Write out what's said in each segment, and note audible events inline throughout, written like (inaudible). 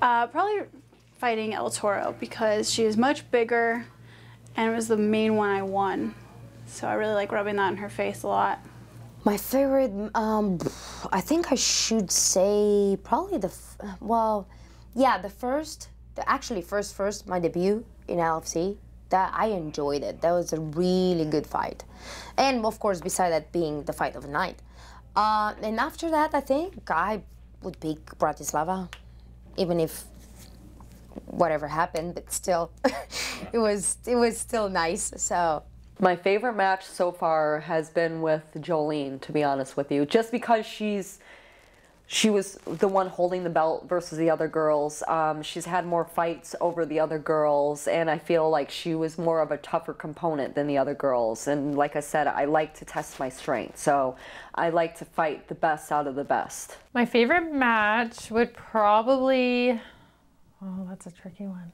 Uh, probably fighting El Toro because she is much bigger and it was the main one I won. So I really like rubbing that in her face a lot. My favorite, um, I think I should say probably the, well, yeah, the first, the actually first, first, my debut in LFC, that I enjoyed it. That was a really good fight. And of course, beside that being the fight of the night. Uh, and after that, I think I would pick Bratislava, even if whatever happened, but still, (laughs) it was it was still nice. So my favorite match so far has been with Jolene, to be honest with you, just because she's she was the one holding the belt versus the other girls. Um, she's had more fights over the other girls, and I feel like she was more of a tougher component than the other girls. And like I said, I like to test my strength, so I like to fight the best out of the best. My favorite match would probably Oh, that's a tricky one.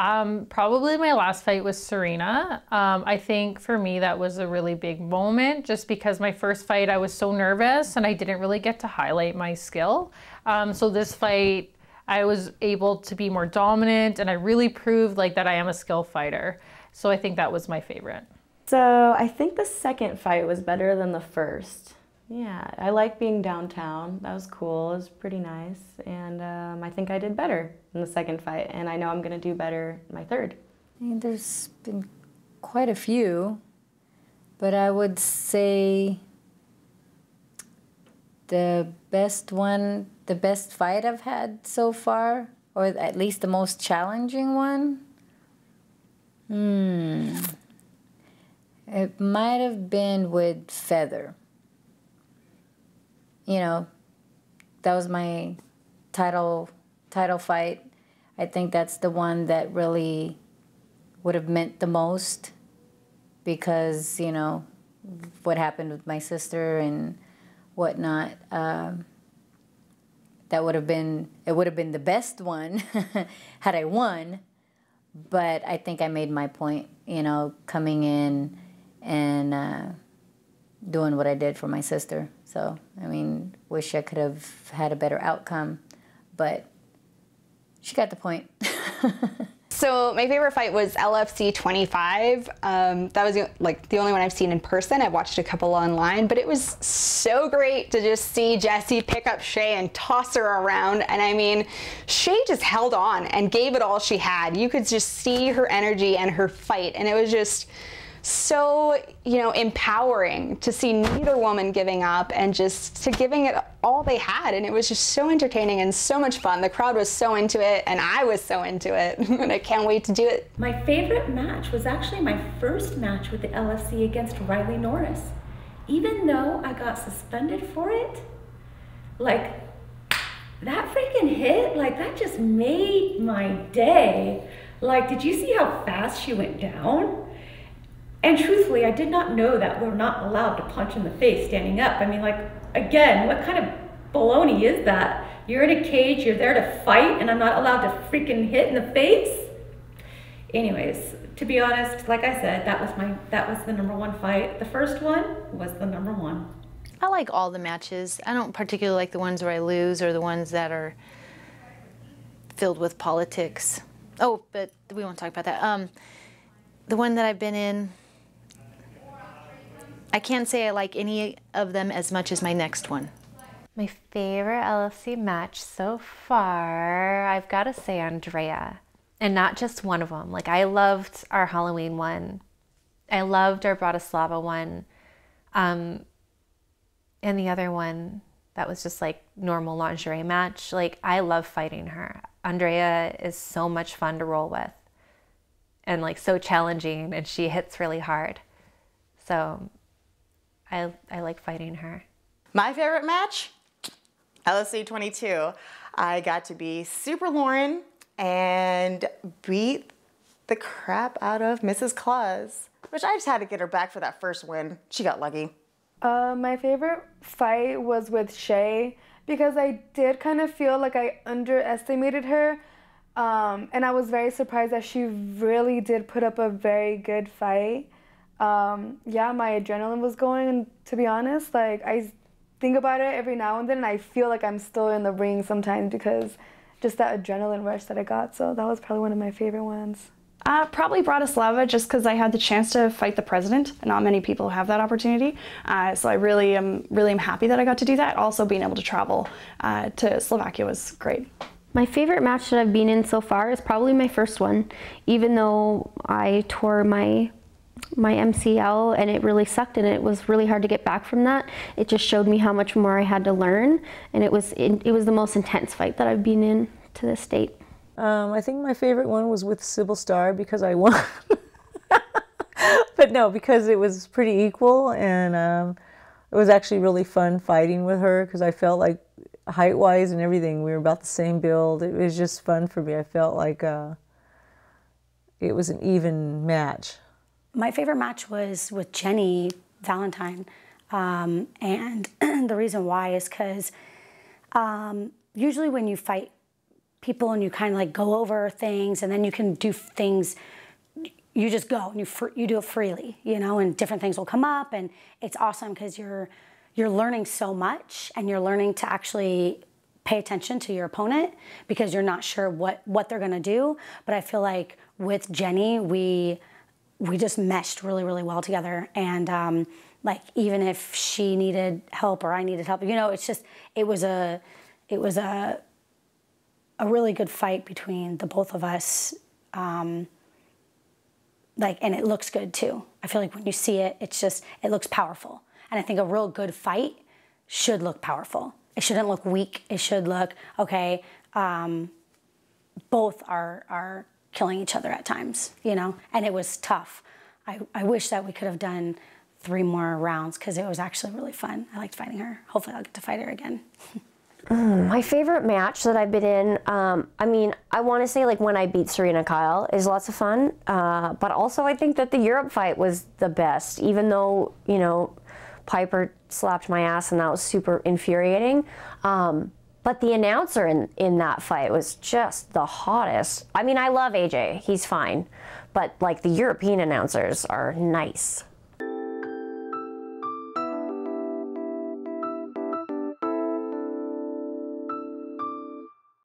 Um, probably my last fight was Serena. Um, I think for me that was a really big moment just because my first fight I was so nervous and I didn't really get to highlight my skill. Um, so this fight I was able to be more dominant and I really proved like that I am a skill fighter. So I think that was my favorite. So I think the second fight was better than the first. Yeah, I like being downtown. That was cool. It was pretty nice. And um, I think I did better in the second fight. And I know I'm going to do better in my third. I mean, there's been quite a few. But I would say the best one, the best fight I've had so far, or at least the most challenging one. Hmm. It might have been with Feather you know, that was my title title fight. I think that's the one that really would have meant the most because you know what happened with my sister and whatnot. Um, that would have been it would have been the best one (laughs) had I won. But I think I made my point. You know, coming in and uh, doing what I did for my sister. So, I mean, wish I could have had a better outcome, but she got the point. (laughs) so my favorite fight was LFC 25. Um, that was like the only one I've seen in person. I've watched a couple online, but it was so great to just see Jessie pick up Shay and toss her around. And I mean, Shay just held on and gave it all she had. You could just see her energy and her fight, and it was just so, you know, empowering to see neither woman giving up and just to giving it all they had. And it was just so entertaining and so much fun. The crowd was so into it and I was so into it. (laughs) and I can't wait to do it. My favorite match was actually my first match with the LFC against Riley Norris. Even though I got suspended for it, like that freaking hit, like that just made my day. Like, did you see how fast she went down? And truthfully, I did not know that we're not allowed to punch in the face standing up. I mean, like, again, what kind of baloney is that? You're in a cage, you're there to fight, and I'm not allowed to freaking hit in the face? Anyways, to be honest, like I said, that was my that was the number one fight. The first one was the number one. I like all the matches. I don't particularly like the ones where I lose or the ones that are filled with politics. Oh, but we won't talk about that. Um, the one that I've been in, I can't say I like any of them as much as my next one. My favorite LFC match so far, I've got to say Andrea. And not just one of them. Like, I loved our Halloween one. I loved our Bratislava one. Um, and the other one that was just like normal lingerie match. Like, I love fighting her. Andrea is so much fun to roll with and like so challenging, and she hits really hard. So I, I like fighting her. My favorite match? LFC 22. I got to be Super Lauren and beat the crap out of Mrs. Claus, which I just had to get her back for that first win. She got lucky. Uh, my favorite fight was with Shay because I did kind of feel like I underestimated her. Um, and I was very surprised that she really did put up a very good fight um, yeah, my adrenaline was going. And to be honest, like I think about it every now and then, and I feel like I'm still in the ring sometimes because just that adrenaline rush that I got. So that was probably one of my favorite ones. Uh, probably Bratislava just because I had the chance to fight the president. Not many people have that opportunity. Uh, so I really am really am happy that I got to do that. Also being able to travel uh, to Slovakia was great. My favorite match that I've been in so far is probably my first one, even though I tore my my MCL and it really sucked and it was really hard to get back from that. It just showed me how much more I had to learn and it was it, it was the most intense fight that I've been in to this date. Um, I think my favorite one was with Sybil Starr because I (laughs) won. but no, because it was pretty equal and um, it was actually really fun fighting with her because I felt like height wise and everything, we were about the same build. It was just fun for me. I felt like uh, it was an even match. My favorite match was with Jenny Valentine. Um, and (clears throat) the reason why is because um, usually when you fight people and you kind of like go over things and then you can do things you just go and you you do it freely you know and different things will come up and it's awesome because you're you're learning so much and you're learning to actually pay attention to your opponent because you're not sure what what they're going to do but i feel like with jenny we we just meshed really really well together and um, like even if she needed help or i needed help you know it's just it was a it was a a really good fight between the both of us. Um, like, and it looks good too. I feel like when you see it, it's just, it looks powerful. And I think a real good fight should look powerful. It shouldn't look weak. It should look, okay, um, both are, are killing each other at times, you know? And it was tough. I, I wish that we could have done three more rounds because it was actually really fun. I liked fighting her. Hopefully, I'll get to fight her again. Mm, my favorite match that I've been in, um, I mean, I want to say like when I beat Serena Kyle is lots of fun, uh, but also I think that the Europe fight was the best, even though, you know, Piper slapped my ass and that was super infuriating. Um, but the announcer in, in that fight was just the hottest. I mean, I love AJ, he's fine, but like the European announcers are nice.